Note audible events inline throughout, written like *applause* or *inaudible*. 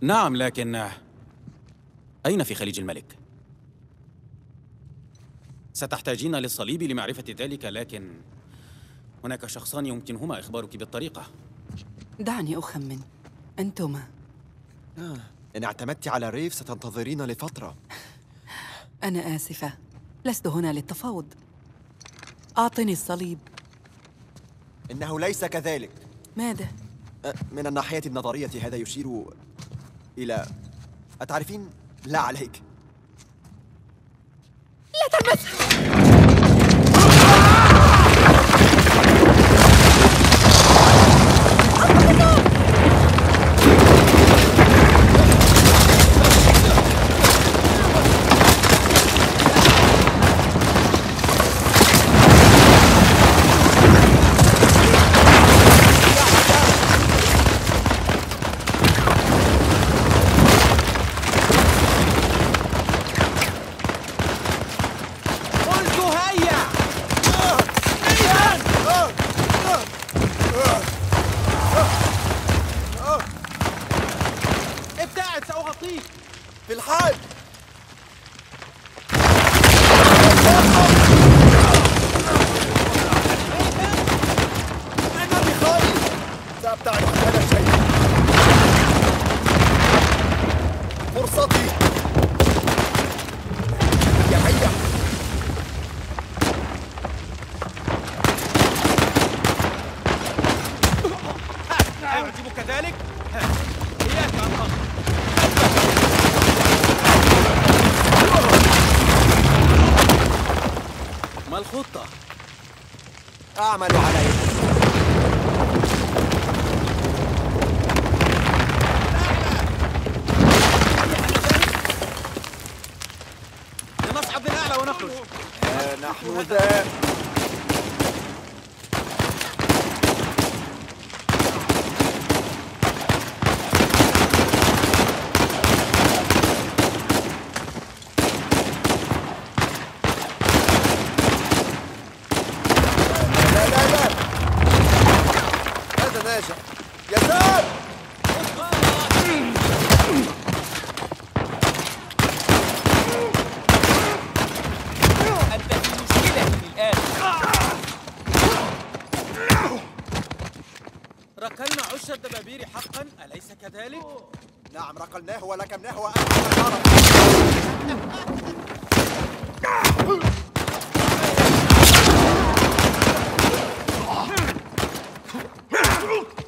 نعم لكن أين في خليج الملك؟ ستحتاجين للصليب لمعرفة ذلك لكن هناك شخصان يمكنهما إخبارك بالطريقة. دعني أخمن. أنتما. آه. إن اعتمدت على ريف ستنتظرين لفترة. أنا آسفة. لست هنا للتفاوض. أعطني الصليب. إنه ليس كذلك. ماذا؟ أه، من الناحية النظرية هذا يشير إلى أتعرفين؟ لا عليك لا تلمسها ما الخطة؟ أعمل عليه لنصعد للأعلى ونخرج ها نحن ذا لا لا لا ناجح يسار أنت في مشكلة الآن ركلنا عش الدبابير حقا أليس كذلك؟ نعم رقلناه ولكمناه وأنت النار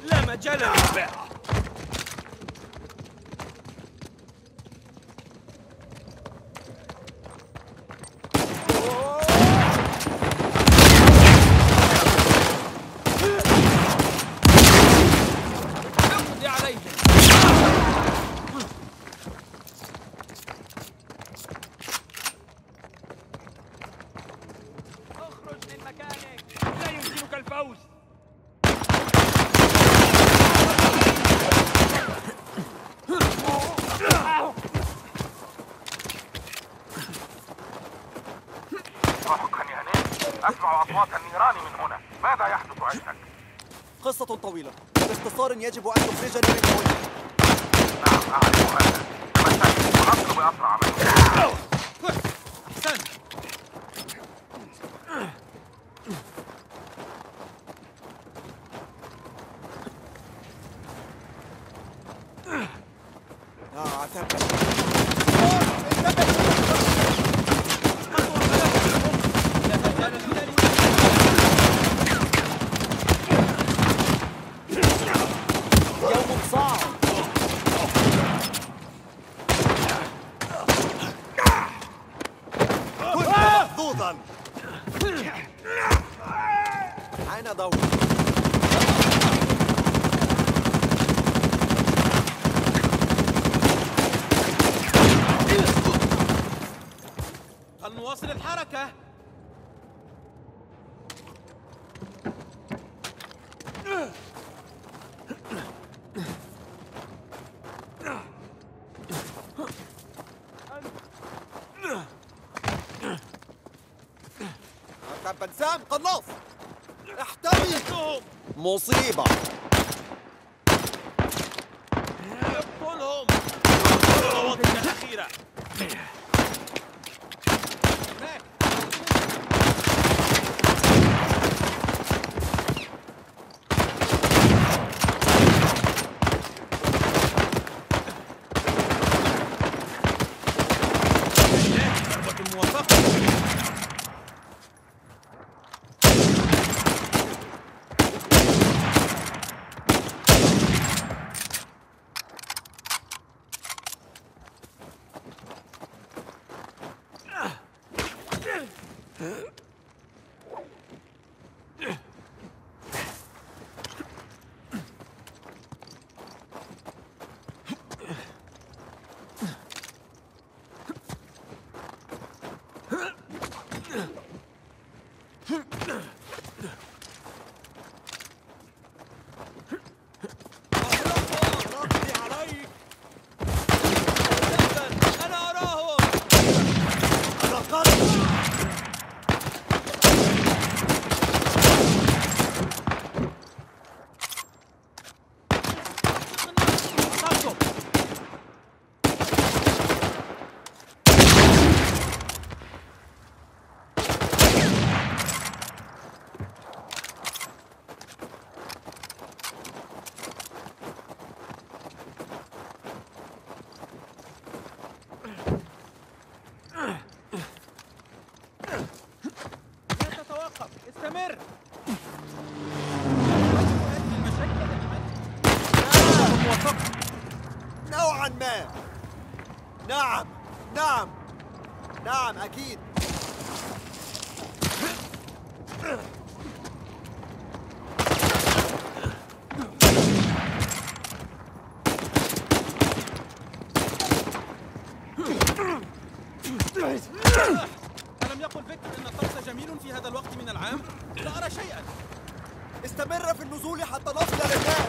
لا مجال للبيع اقضي عليهم اخرج من مكانك لا يمكنك الفوز حقا يا نيل أسمع أصوات النيران من هنا ماذا يحدث عندك؟ قصة طويلة باختصار يجب أن تخرجني من هنا نعم أعرف هذا تمسكت ونصل بأسرع منك سام قناص. احتمي. مصيبة. Huh? ألم يقل فيكتور أن الطقس جميل في هذا الوقت من العام؟ لا أرى شيئا. استمر في النزول حتى نصل للنار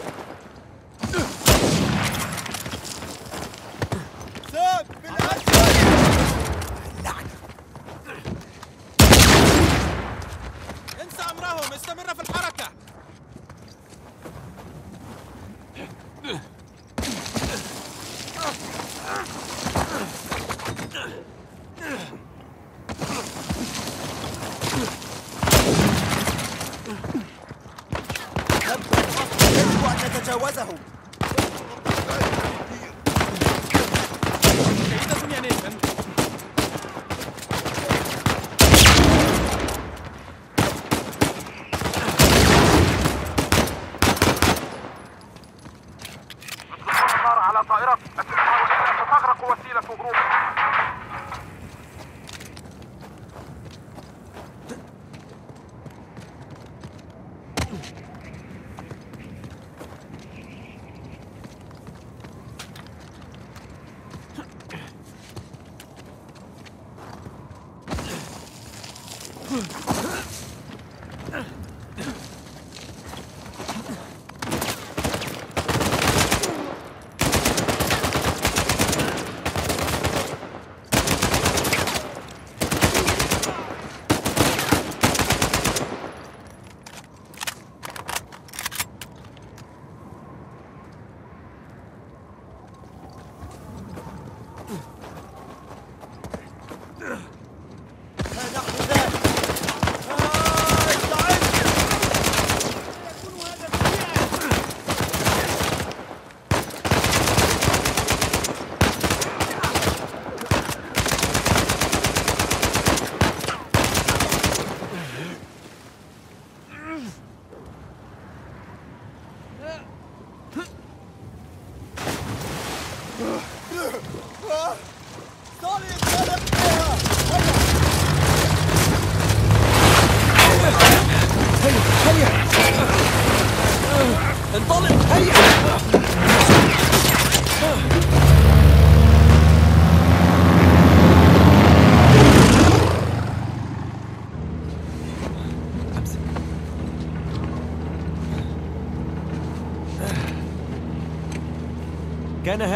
سام بالأسفل انسى أمرهم. استمر في الحركة. يجب نتجاوزه جيدة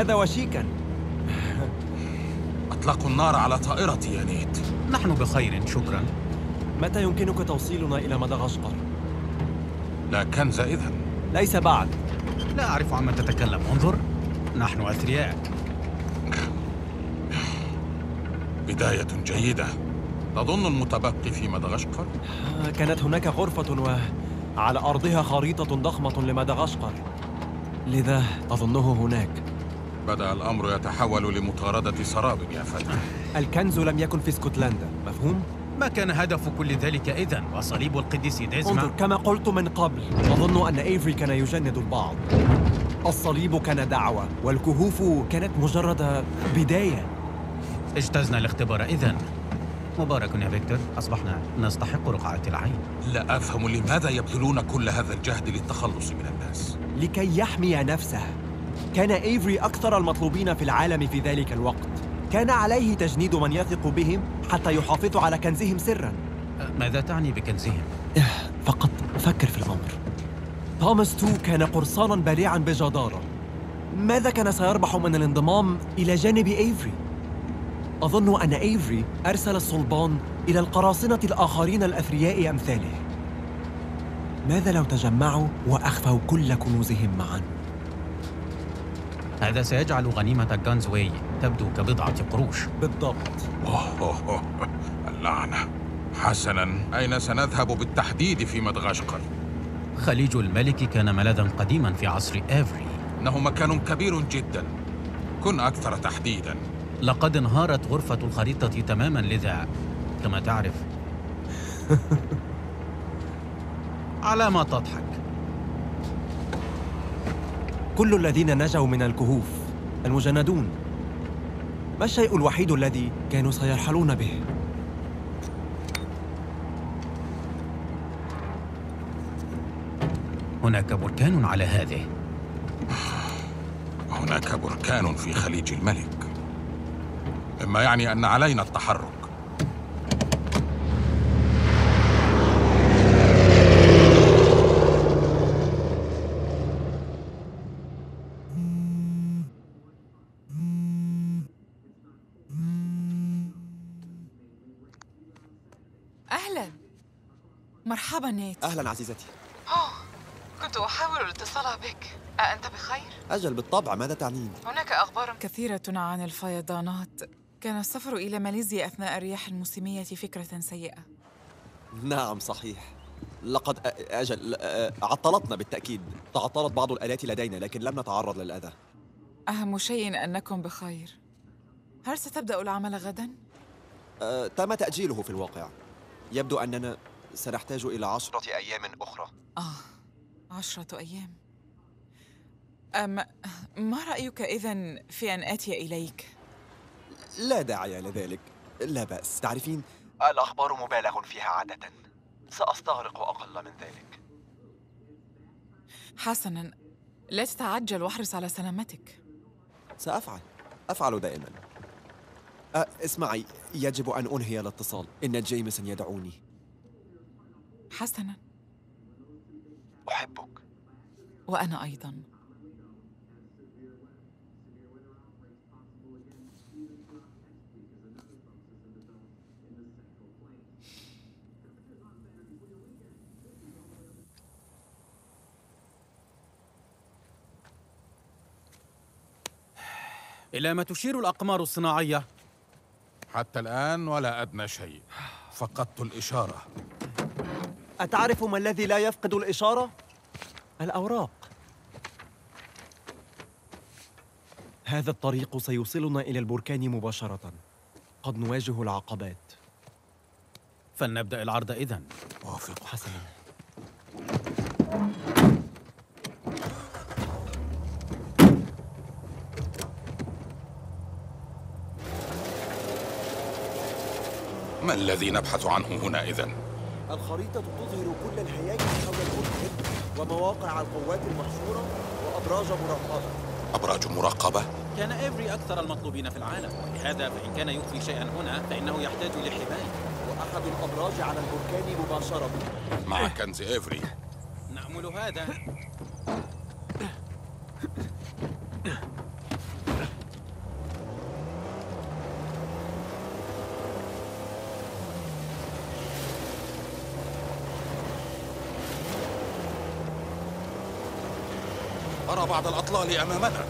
هذا وشيكا. *laughs* أطلقوا النار على طائرتي يا نيت. نحن بخير شكرا. متى يمكنك توصيلنا إلى مدغشقر؟ لا كنز إذن. ليس بعد. لا أعرف عما تتكلم. انظر نحن أثرياء. بداية جيدة. تظن المتبقي في مدغشقر؟ آه، كانت هناك غرفة وعلى أرضها خريطة ضخمة لمدغشقر. لذا أظنه هناك. بدأ الأمر يتحول لمطاردة سراب يا فتى. الكنز لم يكن في اسكتلندا مفهوم؟ ما كان هدف كل ذلك إذن؟ وصليب القديس انظر ديزماس كما قلت من قبل أظن أن إيفري كان يجند البعض. الصليب كان دعوة والكهوف كانت مجرد بداية. اجتزنا الاختبار إذن. مبارك يا فيكتور أصبحنا نستحق رقعة العين. لا أفهم لماذا يبذلون كل هذا الجهد للتخلص من الناس. لكي يحمي نفسه. كان إيفري أكثر المطلوبين في العالم في ذلك الوقت كان عليه تجنيد من يثق بهم حتى يحافظوا على كنزهم سرا أه، ماذا تعني بكنزهم؟ فقط فكر في الأمر توماس تو كان قرصانا بارعا بجدارة ماذا كان سيربح من الانضمام إلى جانب إيفري؟ أظن أن إيفري أرسل الصلبان إلى القراصنة الآخرين الأثرياء أمثاله ماذا لو تجمعوا وأخفوا كل كنوزهم معا؟ هذا سيجعل غنيمة جانزوي تبدو كبضعة قروش. بالضبط. أوه أوه أوه. اللعنة. حسنا أين سنذهب بالتحديد في مدغشقر؟ خليج الملك كان ملاذا قديما في عصر آفري إنه مكان كبير جدا. كن أكثر تحديدا. لقد انهارت غرفة الخريطة تماما لذا. كما تعرف. *laughs* على ما تضحك. كل الذين نجوا من الكهوف المجندون. ما الشيء الوحيد الذي كانوا سيرحلون به؟ هناك بركان على هذه. هناك بركان في خليج الملك. مما يعني أن علينا التحرك أهلا مرحبا نيت. أهلا عزيزتي. أوه كنت أحاول الاتصال بك. أأنت بخير؟ أجل بالطبع ماذا تعنين؟ هناك أخبار كثيرة عن الفيضانات. كان السفر إلى ماليزيا أثناء الرياح الموسمية فكرة سيئة. نعم صحيح. لقد أجل عطلتنا بالتأكيد. تعطلت بعض الآلات لدينا لكن لم نتعرض للأذى. أهم شيء أنكم بخير. هل ستبدأ العمل غداً؟ أه، تم تأجيله في الواقع. يبدو أننا سنحتاج إلى عشرة أيام أخرى. آه عشرة أيام. أم ما رأيك إذن في أن آتي إليك؟ لا داعي لذلك لا بأس. تعرفين؟ الأخبار مبالغ فيها عادة. سأستغرق أقل من ذلك. حسناً. لا تتعجل واحرص على سلامتك. سأفعل. أفعل دائما. أه، اسمعي يجب أن أنهي الاتصال. إن جيمسون يدعوني. حسناً. أحبك. وأنا أيضاً. إلى ما تشير الأقمار الصناعية. حتى الآن ولا أدنى شيء. فقدت الإشارة. أتعرف ما الذي لا يفقد الإشارة؟ الأوراق. هذا الطريق سيوصلنا إلى البركان مباشرة. قد نواجه العقبات. فلنبدأ العرض إذن. وافق حسنا. ما الذي نبحث عنه هنا إذن؟ الخريطة تظهر كل الهياكل حول البركان ومواقع القوات المحشودة وأبراج مراقبة. أبراج مراقبة؟ كان إيفري أكثر المطلوبين في العالم ولهذا فإن كان يخفي شيئا هنا فإنه يحتاج لحماية. وأحد الأبراج على البركان مباشرة. مع كنز إيفري. نأمل هذا. *laughs* بعض الأطلال أمامنا.